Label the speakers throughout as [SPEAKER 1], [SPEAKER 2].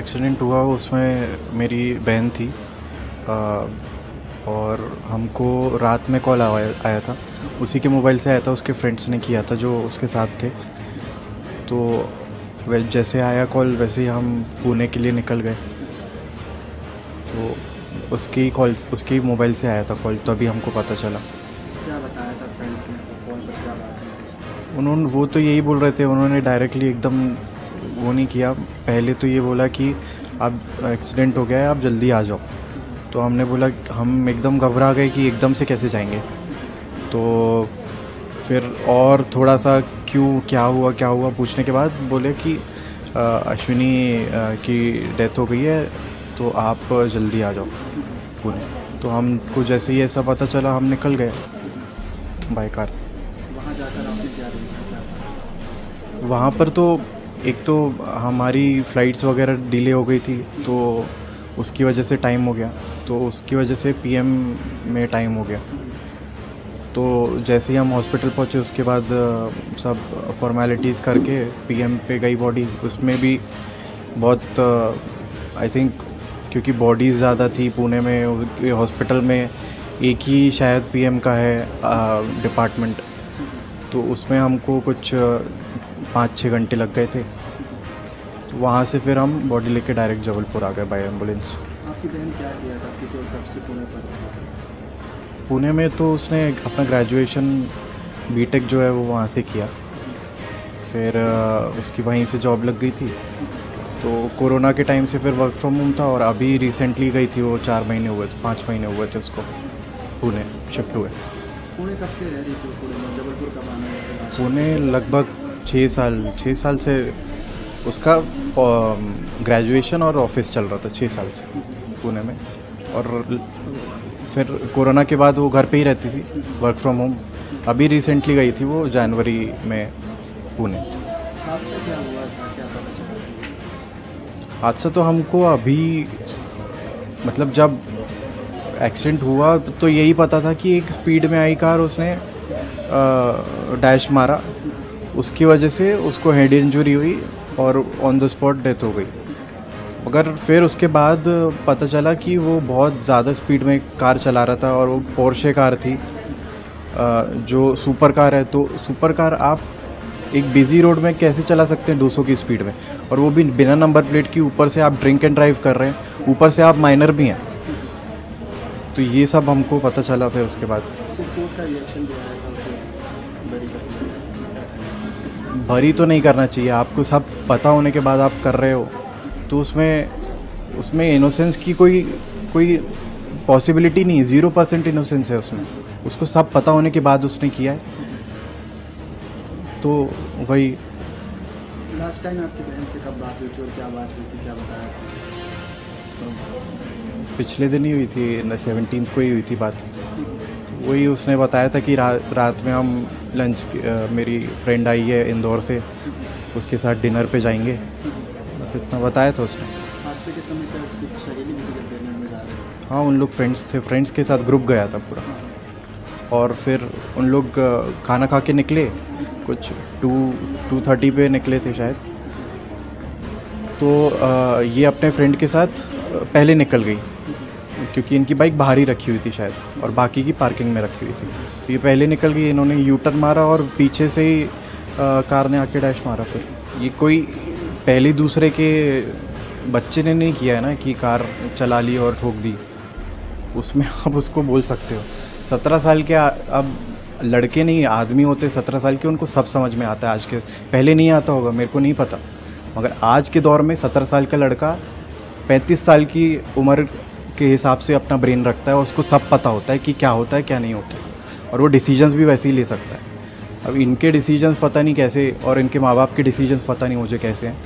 [SPEAKER 1] Accident हुआ उसमें मेरी बहन थी आ, और हमको रात में कॉल आया आया था। उसी के मोबाइल से आया था उसके फ्रेंड्स ने किया था जो उसके साथ थे। तो वैसे जैसे आया कॉल वैसे ही हम पुणे के लिए निकल गए। तो उसकी कॉल उसकी मोबाइल से आया था कॉल तो अभी हमको पता चला।
[SPEAKER 2] क्या बताया था फ्रेंड्स ने? कॉल पर क्या बात
[SPEAKER 1] उन्होंने वो तो यही बोल रहे थे उन्होंने डायरेक्टली एकदम वो नहीं किया। पहले तो ये बोला कि अब एक्सीडेंट हो गया है आप जल्दी आ जाओ। तो हमने बोला हम एकदम घबरा गए कि एकदम से कैसे जाएँगे। तो फिर और थोड़ा सा क्यों क्या हुआ क्या हुआ पूछने के बाद बोले कि अ, अश्विनी अ, की डेथ हो गई है तो आप जल्दी आ जाओ। पुणे तो हमको जैसे ही ऐसा पता चला हम निकल गए बाय कार।
[SPEAKER 2] वहाँ जाकर आपने क्या देखा?
[SPEAKER 1] वहाँ पर तो एक तो हमारी फ़्लाइट्स वगैरह डिले हो गई थी तो उसकी वजह से टाइम हो गया। तो उसकी वजह से पीएम में टाइम हो गया। तो जैसे ही हम हॉस्पिटल पहुँचे, उसके बाद सब फॉर्मेलिटीज़ करके पीएम पे गई बॉडी उसमें भी बहुत आई थिंक क्योंकि बॉडीज़ ज़्यादा थी पुणे में हॉस्पिटल में एक ही शायद पीएम का है डिपार्टमेंट तो उसमें हमको कुछ पाँच छः घंटे लग गए थे। तो वहाँ से फिर हम बॉडी लेके डायरेक्ट जबलपुर आ गए बाई एंबुलेंस।
[SPEAKER 2] आपकी बहन क्या किया था? आपकी जो कब से पुणे पर
[SPEAKER 1] पुणे में तो उसने अपना ग्रेजुएशन बीटेक जो है वो वहाँ से किया। फिर उसकी वहीं से जॉब लग गई थी। तो कोरोना के टाइम से फिर वर्क फ्रॉम होम था और अभी रिसेंटली गई थी वो चार महीने हुए थे पाँच महीने हुए थे उसको। पुणे शिफ्ट हुए।
[SPEAKER 2] पुणे कब से रह रही थी पुणे? में जबलपुर कब आना
[SPEAKER 1] पुणे लगभग छः साल छः साल से उसका ग्रेजुएशन और ऑफ़िस चल रहा था छः साल से पुणे में। और फिर कोरोना के बाद वो घर पे ही रहती थी वर्क फ्रॉम होम अभी रिसेंटली गई थी वो जनवरी में पुणे।
[SPEAKER 2] हादसा
[SPEAKER 1] तो हमको अभी मतलब जब एक्सीडेंट हुआ तो यही पता था कि एक स्पीड में आई कार, उसने डैश मारा। उसकी वजह से उसको हेड इंजरी हुई और ऑन द स्पॉट डेथ हो गई। मगर फिर उसके बाद पता चला कि वो बहुत ज़्यादा स्पीड में कार चला रहा था और वो पोर्शे कार थी जो सुपर कार है। तो सुपर कार आप एक बिज़ी रोड में कैसे चला सकते हैं 200 की स्पीड में? और वो भी बिना नंबर प्लेट की ऊपर से आप ड्रिंक एंड ड्राइव कर रहे हैं। ऊपर से आप माइनर भी हैं। तो ये सब हमको पता चला फिर उसके बाद। भरी तो नहीं करना चाहिए, आपको सब पता होने के बाद आप कर रहे हो। तो उसमें उसमें इनोसेंस की कोई कोई पॉसिबिलिटी नहीं ज़ीरो परसेंट इनोसेंस है उसमें। उसको सब पता होने के बाद उसने किया है। तो वही।
[SPEAKER 2] लास्ट टाइम आपकी बहन से कब बात हुई थी और क्या बात हुई थी, क्या बताया
[SPEAKER 1] पिछले दिन ही हुई थी सेवनटीन को ही हुई थी बात। वही उसने बताया था कि रा, रात में हम लंच आ, मेरी फ्रेंड आई है इंदौर से उसके साथ डिनर पे जाएँगे। बस इतना बताया था उसने।
[SPEAKER 2] हादसे के समय क्या उसकी
[SPEAKER 1] हाँ उन लोग फ्रेंड्स थे फ्रेंड्स के साथ ग्रुप गया था पूरा। और फिर उन लोग खाना खा के निकले कुछ टू टू थर्टी पे निकले थे शायद। तो अ, ये अपने फ्रेंड के साथ पहले निकल गई। क्योंकि इनकी बाइक बाहर ही रखी हुई थी शायद और बाकी की पार्किंग में रखी हुई थी। तो ये पहले निकल गई इन्होंने यू टर्न मारा और पीछे से ही अ, कार ने आके डैश मारा फिर। ये कोई पहले दूसरे के बच्चे ने नहीं किया है ना कि कार चला ली और ठोक दी। उसमें आप उसको बोल सकते हो। सत्रह साल के अब लड़के नहीं आदमी होते सत्रह साल के उनको सब समझ में आता है आज के। पहले नहीं आता होगा मेरे को नहीं पता। मगर आज के दौर में सत्रह साल का लड़का पैंतीस साल की उम्र के हिसाब से अपना ब्रेन रखता है और उसको सब पता होता है कि क्या होता है, क्या नहीं होता और वो डिसीजंस भी वैसे ही ले सकता है। अब इनके डिसीजंस पता नहीं कैसे और इनके माँ बाप के डिसीजंस पता नहीं मुझे कैसे हैं।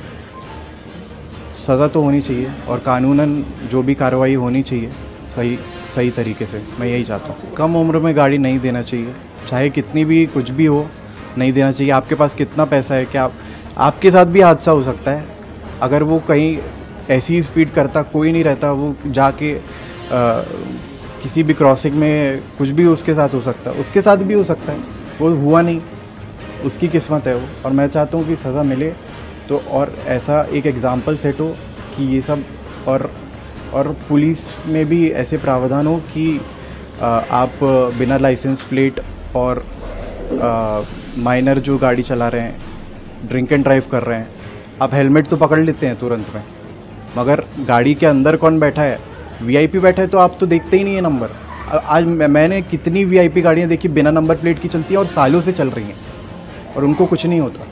[SPEAKER 1] सज़ा तो होनी चाहिए और कानूनन जो भी कार्रवाई होनी चाहिए, सही सही तरीके से। मैं यही चाहता हूँ। कम उम्र में गाड़ी नहीं देना चाहिए। चाहे कितनी भी कुछ भी हो, नहीं देना चाहिए। आपके पास कितना पैसा है, क्या आपके साथ भी हादसा हो सकता है। अगर वो कहीं ऐसी स्पीड करता, कोई नहीं रहता, वो जाके किसी भी क्रॉसिंग में कुछ भी उसके साथ हो सकता है उसके साथ भी हो सकता है, वो हुआ नहीं, उसकी किस्मत है वो। और मैं चाहता हूँ कि सज़ा मिले तो और ऐसा एक एग्ज़ाम्पल सेट हो कि ये सब, और और पुलिस में भी ऐसे प्रावधान हो कि आप बिना लाइसेंस प्लेट और माइनर जो गाड़ी चला रहे हैं ड्रिंक एंड ड्राइव कर रहे हैं, आप हेलमेट तो पकड़ लेते हैं तुरंत में। मगर गाड़ी के अंदर कौन बैठा है? वीआईपी बैठा है तो आप तो देखते ही नहीं है नंबर आज मैंने कितनी वीआईपी गाड़ियाँ देखी बिना नंबर प्लेट की चलती हैं और सालों से चल रही हैं और उनको कुछ नहीं होता।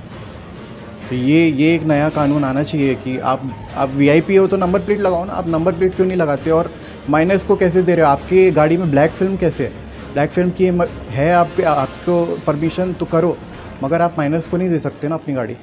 [SPEAKER 1] तो ये ये एक नया कानून आना चाहिए कि आप आप वीआईपी हो तो नंबर प्लेट लगाओ ना। आप नंबर प्लेट क्यों नहीं लगाते और माइनर्स को कैसे दे रहे हो? आपकी गाड़ी में ब्लैक फ़िल्म कैसे है? ब्लैक फ़िल्म की है आपके, आपको परमिशन तो करो, मगर आप माइनर्स को नहीं दे सकते ना अपनी गाड़ी।